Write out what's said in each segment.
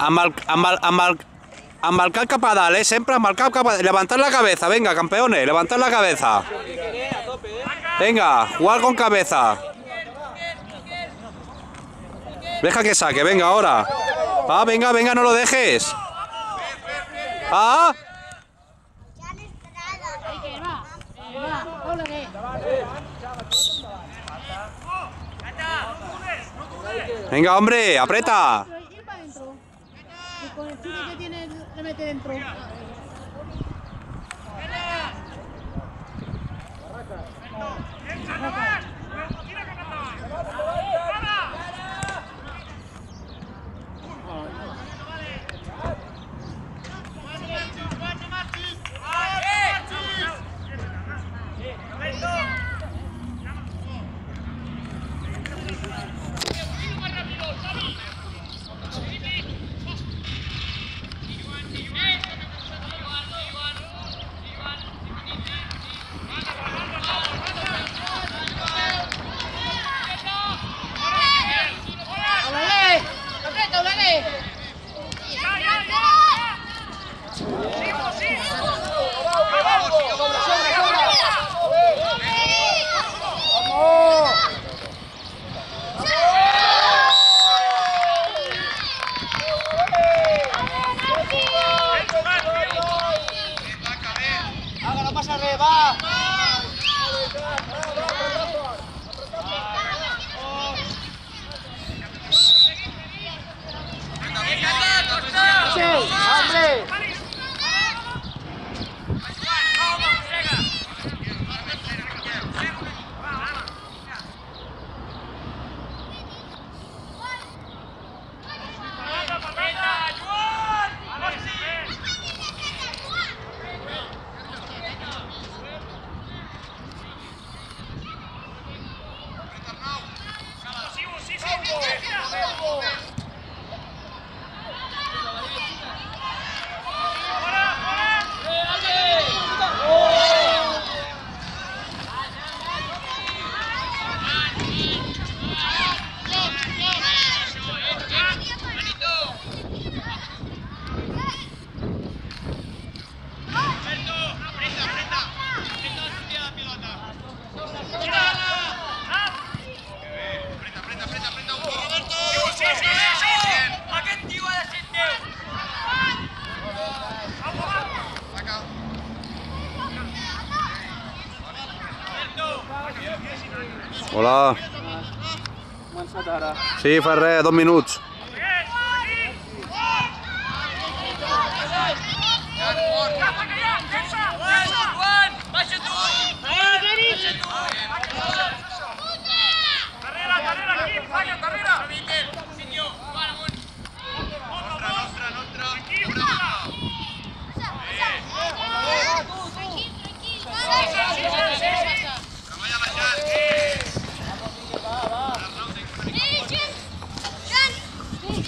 A dalt, eh? Sempre amb el cap cap a dalt. Levantad la cabeza, venga, campeones, levantad la cabeza. Venga, jugar con cabeza. Deja que saque, venga, ahora. Ah, venga, venga, no lo dejes. Ah. Eh, venga, hombre, aprieta. Mete dentro. Hola, Hola. Començat ara. Sí, fa res, dos minuts.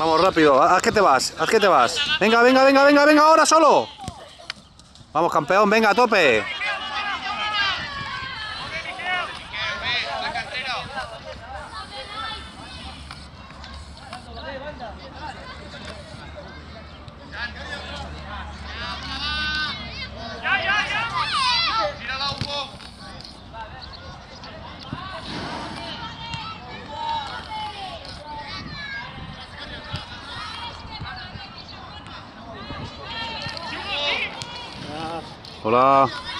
Vamos, rápido, haz que te vas, haz que te vas. Venga, venga, venga, venga, venga, ahora solo. Vamos, campeón, venga, a tope. 好啦。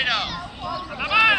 リーだ。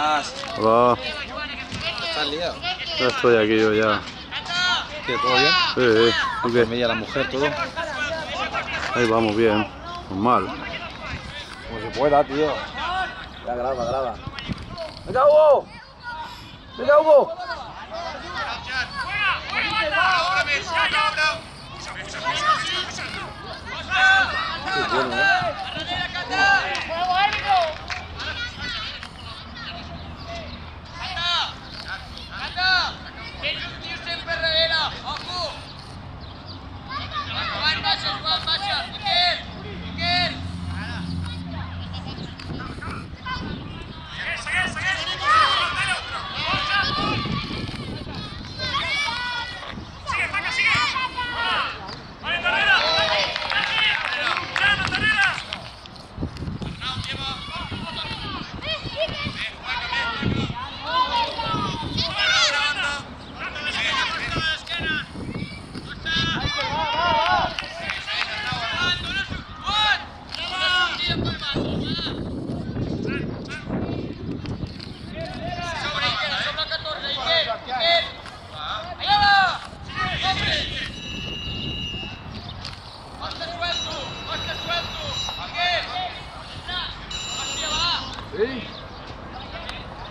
Buenas. Hola. ¿Estás liado? Ya estoy aquí yo ya. ¿Qué, todo bien? Sí, sí. ¿Tú qué? Familia, la mujer, todo. Ahí vamos bien. Normal. Como se pueda, tío. Ya graba, graba. ¡Venga, Hugo! ¡Venga, Hugo! Qué bueno, ¿eh?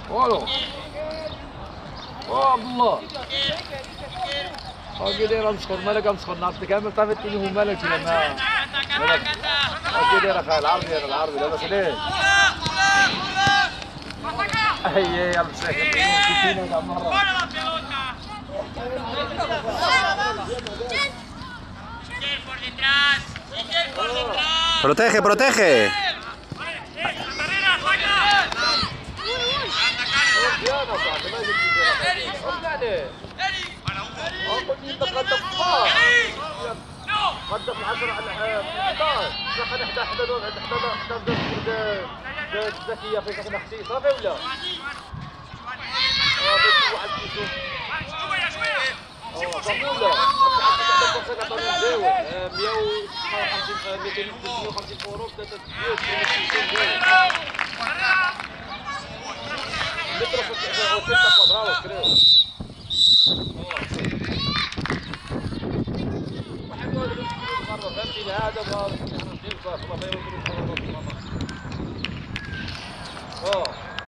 والو والله هاكي Protege, protege. تقدم كبار تقدم 10 على 15 سخن حدا حدا حدا حدا حدا الزكيه في سخن حسين صافي ولا؟ واحد كيشوف شوية شوية صافي ولا؟ Bravo, creo. tirada, agora. Ó.